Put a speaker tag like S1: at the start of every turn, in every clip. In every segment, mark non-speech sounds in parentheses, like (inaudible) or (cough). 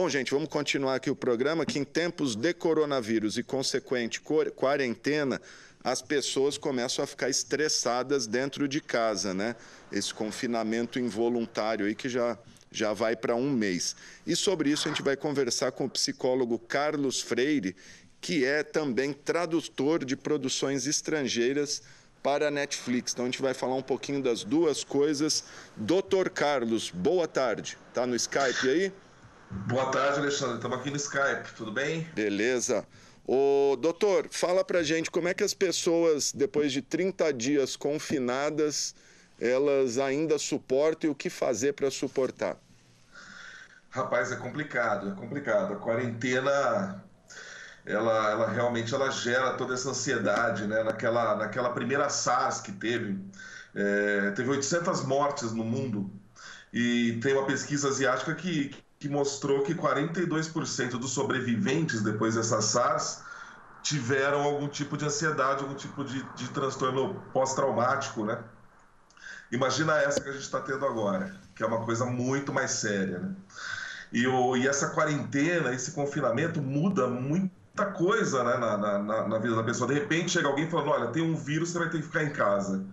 S1: Bom, gente, vamos continuar aqui o programa, que em tempos de coronavírus e consequente quarentena, as pessoas começam a ficar estressadas dentro de casa, né? Esse confinamento involuntário aí que já, já vai para um mês. E sobre isso a gente vai conversar com o psicólogo Carlos Freire, que é também tradutor de produções estrangeiras para a Netflix. Então a gente vai falar um pouquinho das duas coisas. Doutor Carlos, boa tarde. Tá no Skype aí?
S2: Boa tarde, Alexandre. Estamos aqui no Skype, tudo bem?
S1: Beleza. Ô, doutor, fala pra gente como é que as pessoas, depois de 30 dias confinadas, elas ainda suportam e o que fazer para suportar?
S2: Rapaz, é complicado, é complicado. A quarentena, ela, ela realmente ela gera toda essa ansiedade, né? Naquela, naquela primeira SARS que teve, é, teve 800 mortes no mundo e tem uma pesquisa asiática que, que mostrou que 42% dos sobreviventes depois dessa SARS tiveram algum tipo de ansiedade, algum tipo de, de transtorno pós-traumático, né? Imagina essa que a gente está tendo agora, que é uma coisa muito mais séria, né? E, o, e essa quarentena, esse confinamento muda muita coisa né, na, na, na vida da pessoa. De repente chega alguém falando, olha, tem um vírus, você vai ter que ficar em casa.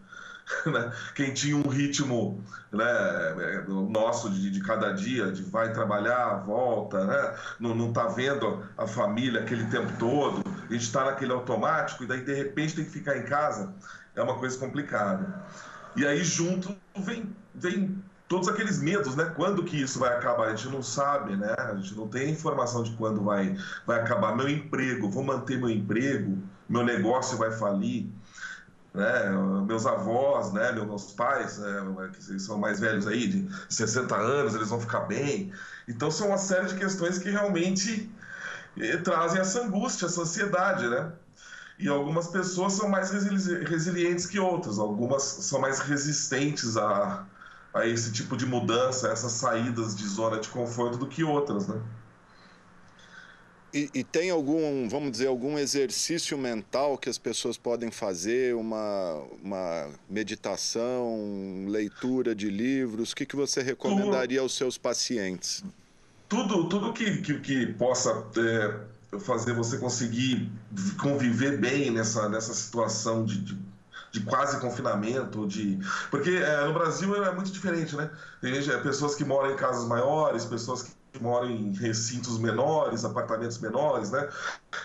S2: (laughs) Né? Quem tinha um ritmo né, nosso de, de, cada dia, de vai trabalhar, volta, né? não, não tá vendo a família aquele tempo todo, a gente está naquele automático e daí de repente tem que ficar em casa, é uma coisa complicada. E aí junto vem, vem todos aqueles medos, né? Quando que isso vai acabar? A gente não sabe, né? A gente não tem informação de quando vai, vai acabar. Meu emprego, vou manter meu emprego, meu negócio vai falir né? Meus avós, né? Meus pais, né? que são mais velhos aí, de 60 anos, eles vão ficar bem. Então, são uma série de questões que realmente eh, trazem essa angústia, essa ansiedade, né? E algumas pessoas são mais resilientes que outras, algumas são mais resistentes a, a esse tipo de mudança, essas saídas de zona de conforto do que outras, né?
S1: E, e, tem algum, vamos dizer, algum exercício mental que as pessoas podem fazer, uma, uma meditação, leitura de livros? O que, que você recomendaria aos seus pacientes?
S2: Tudo, tudo que, que, que possa é, fazer você conseguir conviver bem nessa, nessa situação de, de de quase confinamento, de porque é, no Brasil é muito diferente, né? Tem é, pessoas que moram em casas maiores, pessoas que moram em recintos menores, apartamentos menores, né?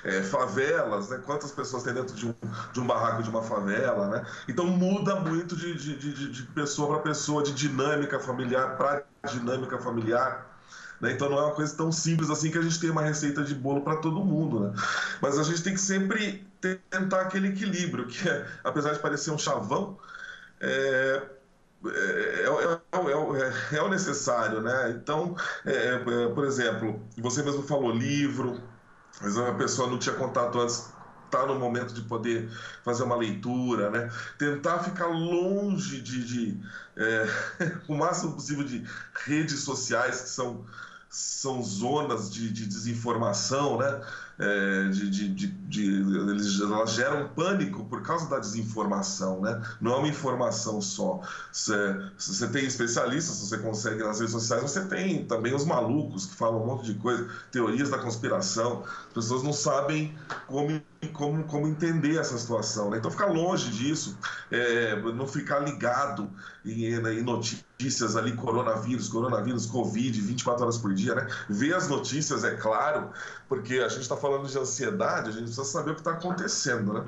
S2: É, favelas, né? Quantas pessoas tem dentro de um, de um barraco de uma favela, né? Então muda muito de, de, de, de pessoa para pessoa, de dinâmica familiar para dinâmica familiar. Né? Então não é uma coisa tão simples assim que a gente tem uma receita de bolo para todo mundo, né? Mas a gente tem que sempre tentar aquele equilíbrio, que é, apesar de parecer um chavão, é, é, é, (laughs) é, o necessário, né? Então, por exemplo, você mesmo falou livro, mas a pessoa não tinha contato antes, está no momento de poder fazer uma leitura, né? Tentar ficar longe de, de (laughs) o máximo possível de redes sociais que são são zonas de, de desinformação, né? É, de, de, de, de, elas geram pânico por causa da desinformação, né? Não é uma informação só. Você, você tem especialistas, você consegue nas redes sociais, você tem também os malucos que falam um monte de coisa, teorias da conspiração. As pessoas não sabem como, como, como entender essa situação, né? Então ficar longe disso, é, não ficar ligado em, em notícias ali, coronavírus, coronavírus, Covid, 24 horas por dia, né? Ver as notícias, é claro, porque a gente está falando de ansiedade, a gente precisa saber o que está acontecendo, né?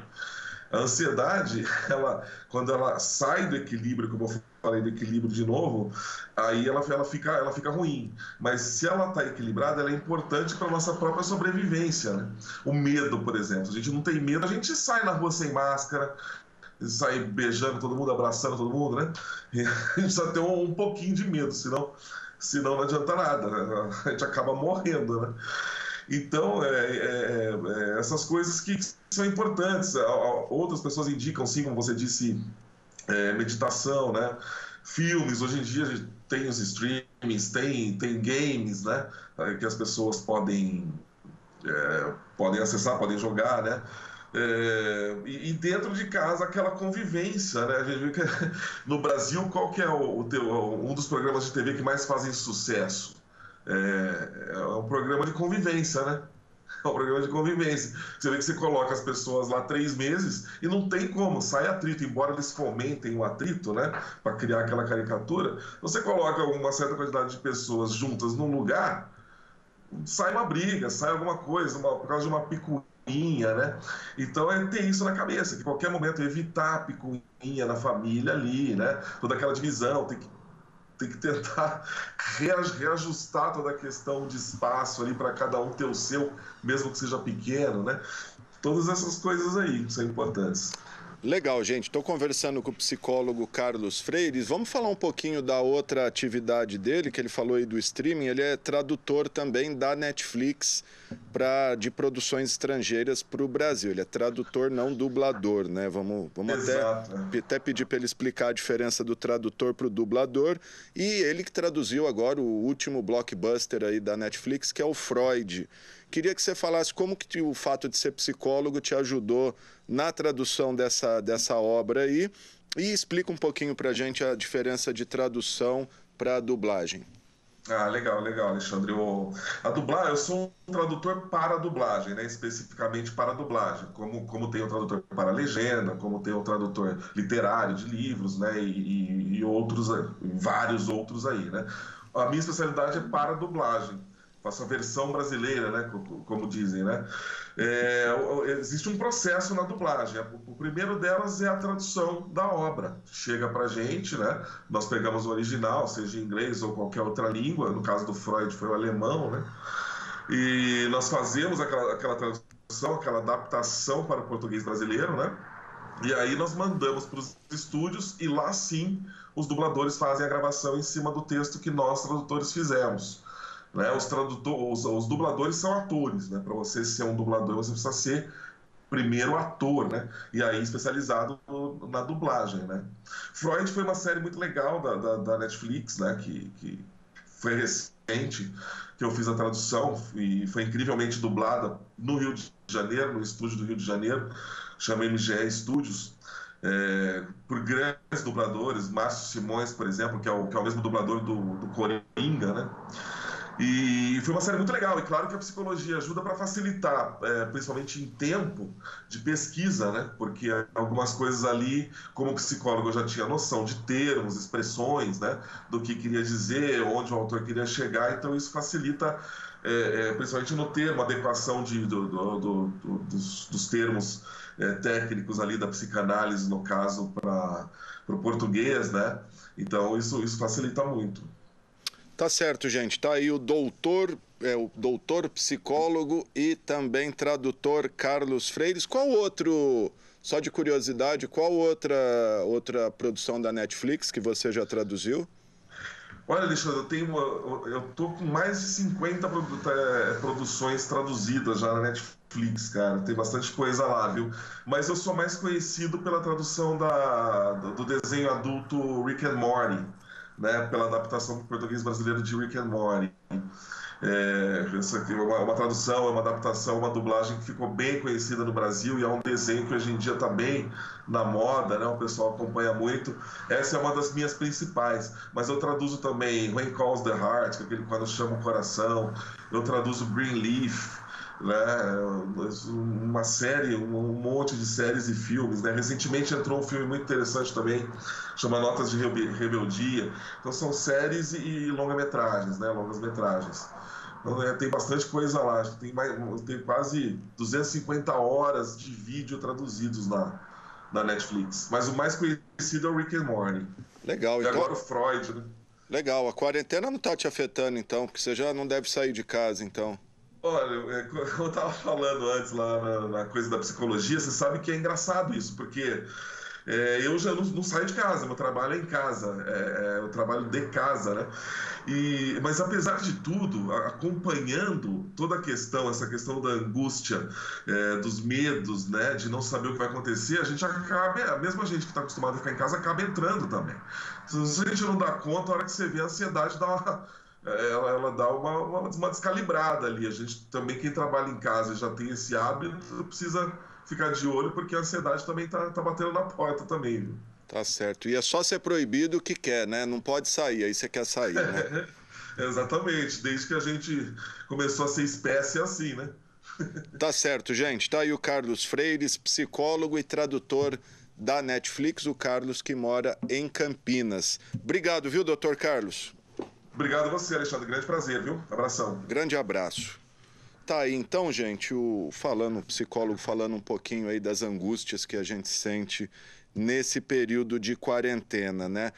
S2: A ansiedade, ela, quando ela sai do equilíbrio, como eu falei do equilíbrio de novo, aí ela, ela, fica, ela fica ruim. Mas se ela está equilibrada, ela é importante para a nossa própria sobrevivência. Né? O medo, por exemplo. A gente não tem medo, a gente sai na rua sem máscara, sai beijando todo mundo, abraçando todo mundo, né? (laughs) A gente precisa ter um, um pouquinho de medo, senão, senão não adianta nada. Né? A gente acaba morrendo, né? Então, é, é, é, essas coisas que são importantes. Outras pessoas indicam, sim, como você disse, é, meditação, né? Filmes, hoje em dia a gente tem os streamings, tem, tem games, né? É, que as pessoas podem, podem acessar, podem jogar, né? É, e, dentro de casa aquela convivência, né? A gente viu que (laughs) no Brasil qual que é o, o teu, um dos programas de TV que mais fazem sucesso? É, é, um, programa de convivência, né? (laughs) É um programa de convivência. Você vê que você coloca as pessoas lá três meses e não tem como, sai atrito, embora eles fomentem o atrito, né? Para criar aquela caricatura. Você coloca uma certa quantidade de pessoas juntas num lugar, sai uma briga, sai alguma coisa, uma, por causa de uma picuinha, né? Então é ter isso na cabeça, que qualquer momento evitar a picuinha na família ali, né? Toda aquela divisão, tem que tem que tentar (laughs) reajustar toda a questão de espaço ali para cada um ter o seu, mesmo que seja pequeno, né? Todas essas coisas aí são importantes.
S1: Legal, gente. Estou conversando com o psicólogo Carlos Freires. Vamos falar um pouquinho da outra atividade dele, que ele falou aí do streaming. Ele é tradutor também da Netflix pra, de produções estrangeiras para o Brasil. Ele é tradutor, não dublador, né? Vamos, vamos até, até pedir para ele explicar a diferença do tradutor para o dublador. E ele que traduziu agora o último blockbuster aí da Netflix, que é o Freud. Queria que você falasse como que o fato de ser psicólogo te ajudou na tradução dessa, dessa obra aí e explica um pouquinho para a gente a diferença de tradução para dublagem.
S2: Ah, legal, legal, Alexandre. O, a dublagem, eu sou um tradutor para dublagem, né? especificamente para dublagem, como, como tem o tradutor para legenda, como tem o tradutor literário de livros, né? E, e, e outros, vários outros aí, né? A minha especialidade é para dublagem faço a versão brasileira, né, como dizem, né? É, existe um processo na dublagem. O primeiro delas é a tradução da obra. Chega para gente, né? Nós pegamos o original, seja em inglês ou qualquer outra língua. No caso do Freud foi o alemão, né? E nós fazemos aquela, aquela tradução, aquela adaptação para o português brasileiro, né? E aí nós mandamos para os estúdios e lá sim os dubladores fazem a gravação em cima do texto que nós tradutores fizemos. Né? Os, os, os dubladores são atores, né? Para você ser um dublador, você precisa ser primeiro ator, né? E aí especializado na dublagem, né? Freud foi uma série muito legal da, da, da Netflix, né? Que, que foi recente, que eu fiz a tradução e foi incrivelmente dublada no Rio de Janeiro, no estúdio do Rio de Janeiro, chama MGE Studios, é, por grandes dubladores, Márcio Simões, por exemplo, que é o, que é o mesmo dublador do, do Coringa, né? E foi uma série muito legal. E claro que a psicologia ajuda para facilitar, é, principalmente em tempo de pesquisa, né? Porque algumas coisas ali, como psicólogo, eu já tinha noção de termos, expressões, né? Do que queria dizer, onde o autor queria chegar. Então isso facilita, é, é, principalmente no termo, adequação de, do, do, do, dos, dos, termos é, técnicos ali da psicanálise, no caso, para o português, né? Então isso, isso facilita muito.
S1: Tá certo, gente. Tá aí o doutor, é, o doutor psicólogo e também tradutor Carlos Freires. Qual outro, só de curiosidade, qual outra, outra produção da Netflix que você já traduziu?
S2: Olha, Alexandre, eu tenho eu tô com mais de 50 é, produções traduzidas já na Netflix, cara. Tem bastante coisa lá, viu? Mas eu sou mais conhecido pela tradução da, do desenho adulto Rick and Morty né, pela adaptação para o português brasileiro de Rick and Morty. É, essa aqui é uma, uma, tradução, é uma adaptação, uma dublagem que ficou bem conhecida no Brasil e é um desenho que hoje em dia está bem na moda, né? o pessoal acompanha muito. Essa é uma das minhas principais, mas eu traduzo também When Calls the Heart, que é aquele quando chama o coração, eu traduzo Greenleaf, né? uma série, um monte de séries e filmes. Né? Recentemente entrou um filme muito interessante também, chama Notas de Rebeldia. Então são séries e longa-metragens, né? longas-metragens. Então, é, tem bastante coisa lá, tem, mais, tem quase 250 horas de vídeo traduzidos na, na Netflix. Mas o mais conhecido é o Rick and Morty.
S1: Legal.
S2: E então... agora o Freud, né?
S1: Legal. A quarentena não está te afetando, então, porque você já não deve sair de casa, então.
S2: Olha, é, (laughs) como eu estava falando antes lá na, na, coisa da psicologia, você sabe que é engraçado isso, porque é, eu já não, não, saio de casa, meu trabalho é em casa, é, é, eu trabalho de casa, né? E, mas apesar de tudo, acompanhando toda a questão, essa questão da angústia, é, dos medos, né, de não saber o que vai acontecer, a gente acaba, a mesma gente que está acostumada a ficar em casa acaba entrando também. Se a gente não dá conta, a hora que você vê a ansiedade dá uma ela, ela dá uma, uma, uma, descalibrada ali. A gente também, quem trabalha em casa já tem esse hábito, precisa ficar de olho, porque a ansiedade também tá, tá batendo na porta também, viu?
S1: Tá certo. E é só ser proibido o que quer, né? Não pode sair, aí você quer sair, né? (laughs)
S2: Exatamente, desde que a gente começou a ser espécie assim, né? (laughs)
S1: Tá certo, gente. Tá aí o Carlos Freires, psicólogo e tradutor da Netflix, o Carlos que mora em Campinas. Obrigado, viu, doutor Carlos?
S2: Obrigado a você, Alexandre. Grande prazer, viu? Abração.
S1: Grande abraço. Tá aí, então, gente, o falando, o psicólogo falando um pouquinho aí das angústias que a gente sente nesse período de quarentena, né?